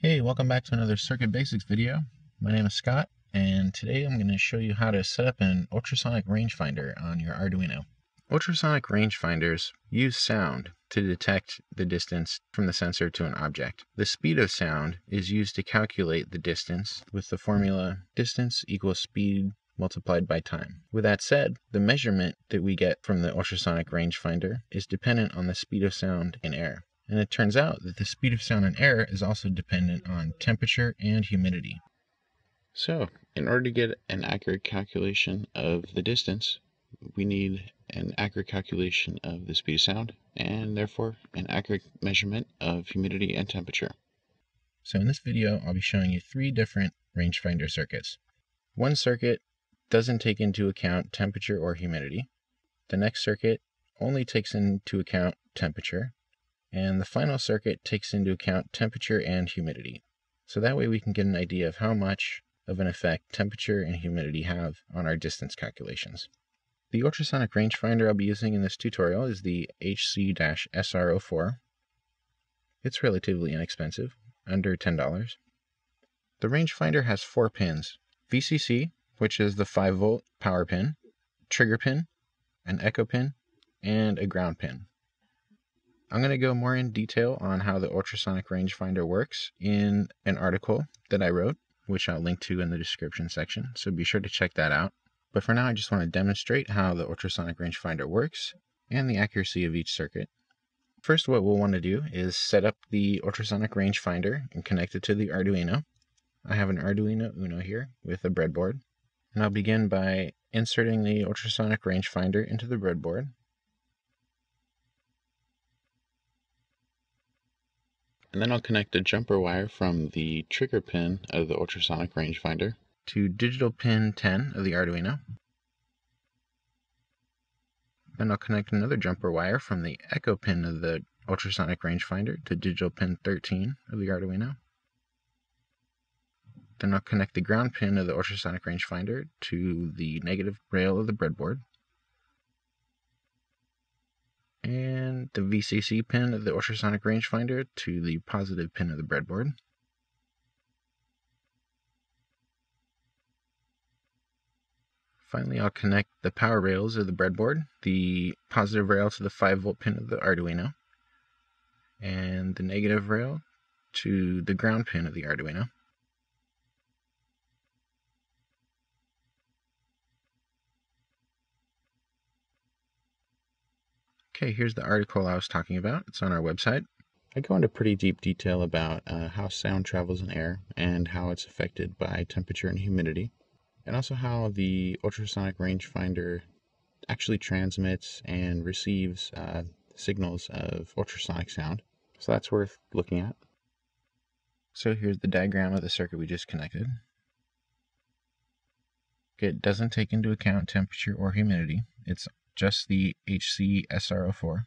Hey, welcome back to another Circuit Basics video. My name is Scott, and today I'm going to show you how to set up an ultrasonic rangefinder on your Arduino. Ultrasonic rangefinders use sound to detect the distance from the sensor to an object. The speed of sound is used to calculate the distance with the formula distance equals speed multiplied by time. With that said, the measurement that we get from the ultrasonic rangefinder is dependent on the speed of sound in air. And it turns out that the speed of sound in air is also dependent on temperature and humidity. So, in order to get an accurate calculation of the distance, we need an accurate calculation of the speed of sound and therefore an accurate measurement of humidity and temperature. So in this video, I'll be showing you three different rangefinder circuits. One circuit doesn't take into account temperature or humidity. The next circuit only takes into account temperature and the final circuit takes into account temperature and humidity. So that way we can get an idea of how much of an effect temperature and humidity have on our distance calculations. The ultrasonic rangefinder I'll be using in this tutorial is the HC-SR04. It's relatively inexpensive, under $10. The rangefinder has four pins, VCC, which is the 5 volt power pin, trigger pin, an echo pin, and a ground pin. I'm going to go more in detail on how the ultrasonic rangefinder works in an article that I wrote, which I'll link to in the description section, so be sure to check that out. But for now, I just want to demonstrate how the ultrasonic rangefinder works and the accuracy of each circuit. First, what we'll want to do is set up the ultrasonic rangefinder and connect it to the Arduino. I have an Arduino Uno here with a breadboard, and I'll begin by inserting the ultrasonic rangefinder into the breadboard And then I'll connect a jumper wire from the trigger pin of the ultrasonic rangefinder to digital pin 10 of the Arduino. Then I'll connect another jumper wire from the echo pin of the ultrasonic rangefinder to digital pin 13 of the Arduino. Then I'll connect the ground pin of the ultrasonic rangefinder to the negative rail of the breadboard. And the VCC pin of the ultrasonic rangefinder to the positive pin of the breadboard. Finally, I'll connect the power rails of the breadboard, the positive rail to the 5 volt pin of the Arduino, and the negative rail to the ground pin of the Arduino. Okay, here's the article I was talking about. It's on our website. I go into pretty deep detail about uh, how sound travels in air and how it's affected by temperature and humidity, and also how the ultrasonic rangefinder actually transmits and receives uh, signals of ultrasonic sound. So that's worth looking at. So here's the diagram of the circuit we just connected. It doesn't take into account temperature or humidity. It's just the HC SR04.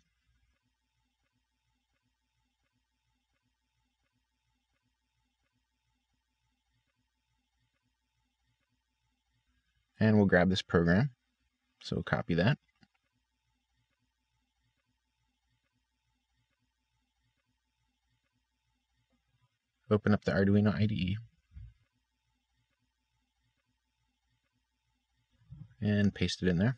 And we'll grab this program. So copy that. Open up the Arduino IDE. And paste it in there.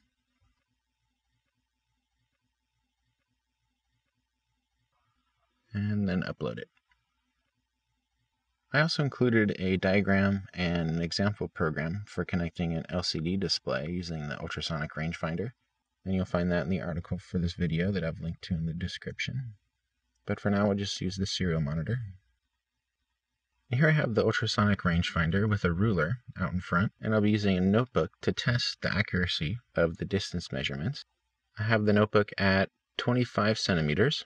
And upload it. I also included a diagram and an example program for connecting an LCD display using the ultrasonic rangefinder, and you'll find that in the article for this video that I've linked to in the description. But for now, we'll just use the serial monitor. Here I have the ultrasonic rangefinder with a ruler out in front, and I'll be using a notebook to test the accuracy of the distance measurements. I have the notebook at 25 centimeters,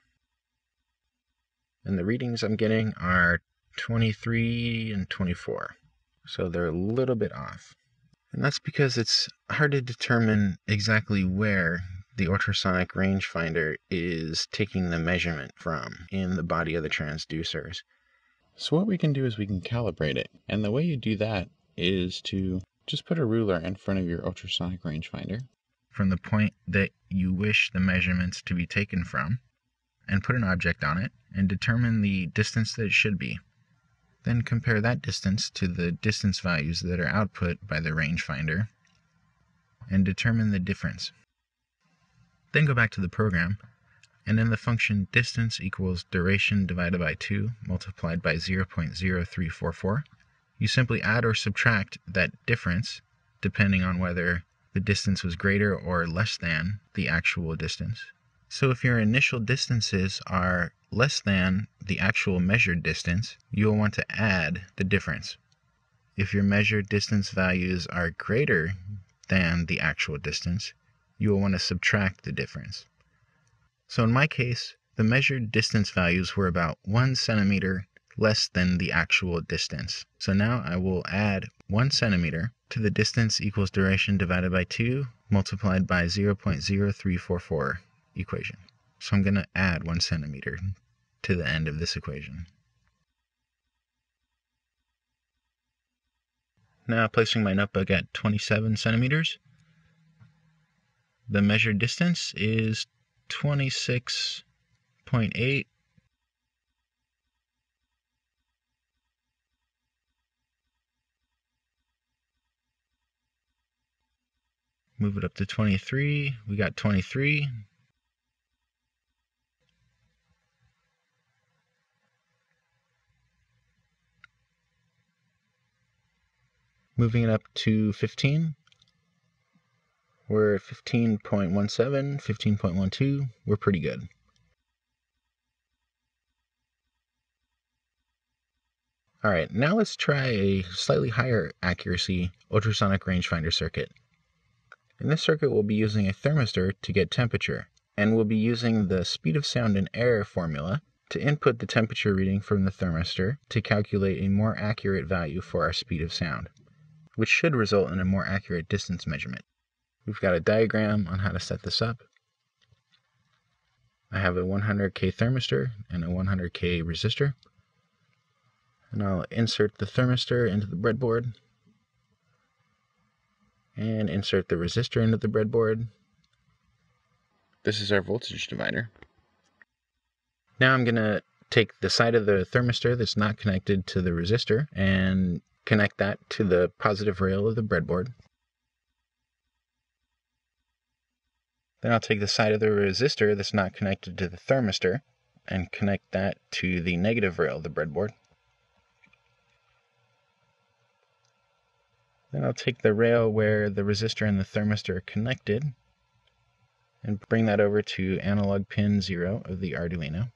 and the readings I'm getting are 23 and 24. So they're a little bit off. And that's because it's hard to determine exactly where the ultrasonic rangefinder is taking the measurement from in the body of the transducers. So what we can do is we can calibrate it. And the way you do that is to just put a ruler in front of your ultrasonic rangefinder. From the point that you wish the measurements to be taken from, and put an object on it and determine the distance that it should be. Then compare that distance to the distance values that are output by the rangefinder and determine the difference. Then go back to the program and in the function distance equals duration divided by 2 multiplied by 0.0344, you simply add or subtract that difference depending on whether the distance was greater or less than the actual distance. So if your initial distances are less than the actual measured distance, you'll want to add the difference. If your measured distance values are greater than the actual distance, you will want to subtract the difference. So in my case, the measured distance values were about 1 centimeter less than the actual distance. So now I will add 1 centimeter to the distance equals duration divided by 2 multiplied by 0.0344 equation. So I'm going to add 1 centimeter to the end of this equation. Now placing my notebook at 27 centimeters, the measured distance is 26.8 move it up to 23 we got 23 moving it up to 15 we're at 15.17, 15.12. We're pretty good. All right, now let's try a slightly higher accuracy ultrasonic rangefinder circuit. In this circuit, we'll be using a thermistor to get temperature, and we'll be using the speed of sound in air formula to input the temperature reading from the thermistor to calculate a more accurate value for our speed of sound, which should result in a more accurate distance measurement. We've got a diagram on how to set this up. I have a 100K thermistor and a 100K resistor. And I'll insert the thermistor into the breadboard and insert the resistor into the breadboard. This is our voltage divider. Now I'm going to take the side of the thermistor that's not connected to the resistor and connect that to the positive rail of the breadboard. Then I'll take the side of the resistor that's not connected to the thermistor and connect that to the negative rail of the breadboard. Then I'll take the rail where the resistor and the thermistor are connected and bring that over to analog pin 0 of the Arduino.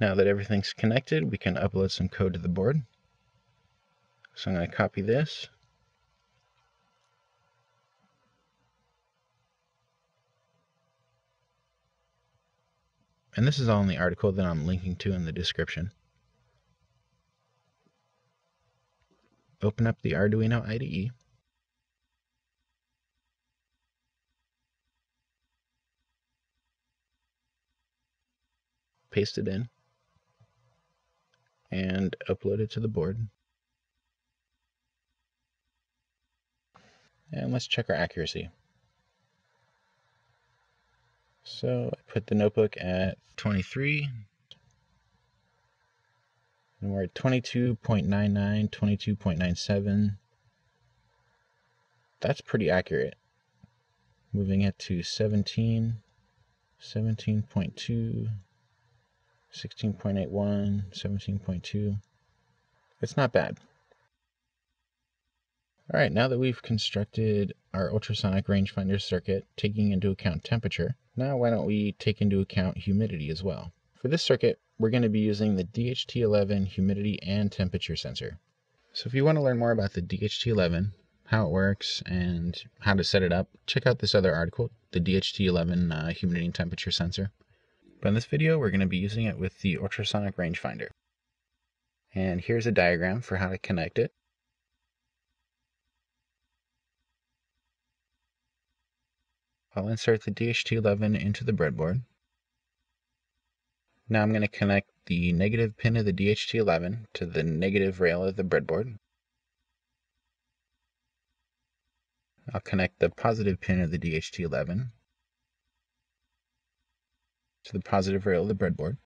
Now that everything's connected, we can upload some code to the board. So I'm going to copy this And this is all in the article that I'm linking to in the description. Open up the Arduino IDE. Paste it in and upload it to the board. And let's check our accuracy. So I put the notebook at 23. And we're at 22.99, 22.97. That's pretty accurate. Moving it to 17, 17.2, 16.81, 17.2. It's not bad. All right, now that we've constructed our ultrasonic rangefinder circuit, taking into account temperature, now why don't we take into account humidity as well? For this circuit, we're going to be using the DHT11 humidity and temperature sensor. So if you want to learn more about the DHT11, how it works, and how to set it up, check out this other article, the DHT11 uh, humidity and temperature sensor. But in this video, we're going to be using it with the ultrasonic rangefinder. And here's a diagram for how to connect it. I'll insert the DHT 11 into the breadboard. Now I'm going to connect the negative pin of the DHT 11 to the negative rail of the breadboard. I'll connect the positive pin of the DHT 11 to the positive rail of the breadboard.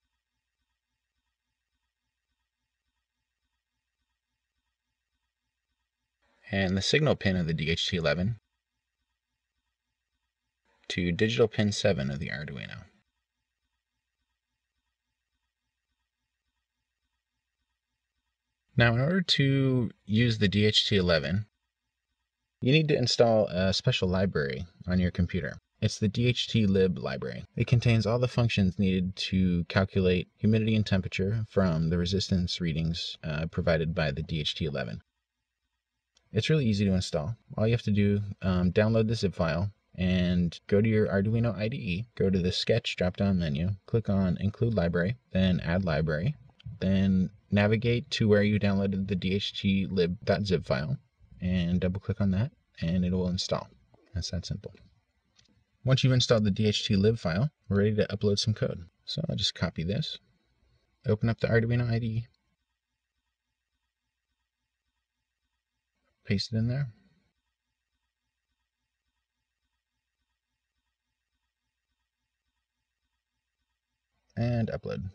And the signal pin of the DHT11 to digital pin 7 of the Arduino. Now in order to use the DHT11, you need to install a special library on your computer. It's the DHT-lib library. It contains all the functions needed to calculate humidity and temperature from the resistance readings uh, provided by the DHT11. It's really easy to install. All you have to do, um, download the zip file and go to your Arduino IDE, go to the Sketch drop-down menu, click on Include Library, then Add Library, then navigate to where you downloaded the dht-lib.zip file and double click on that and it will install. That's that simple. Once you've installed the DHT-lib file, we're ready to upload some code. So I'll just copy this, open up the Arduino IDE, paste it in there. And upload.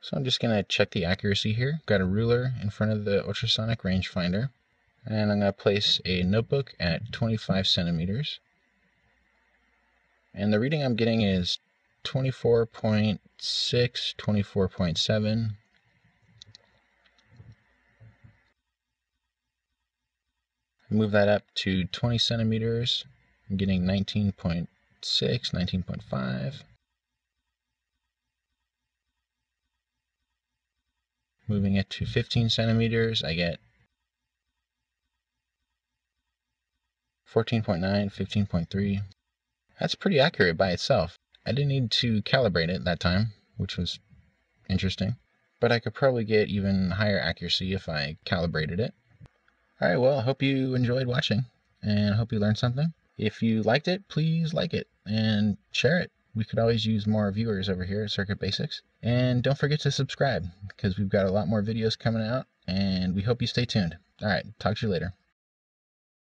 So I'm just going to check the accuracy here. Got a ruler in front of the ultrasonic rangefinder and I'm going to place a notebook at 25 centimeters. And the reading I'm getting is 24.6, 24.7. Move that up to 20 centimeters. I'm getting 19.6, 19.5. Moving it to 15 centimeters, I get 14.9, 15.3. That's pretty accurate by itself. I didn't need to calibrate it that time, which was interesting. But I could probably get even higher accuracy if I calibrated it. Alright, well, I hope you enjoyed watching, and I hope you learned something. If you liked it, please like it, and share it. We could always use more viewers over here at Circuit Basics. And don't forget to subscribe, because we've got a lot more videos coming out, and we hope you stay tuned. Alright, talk to you later.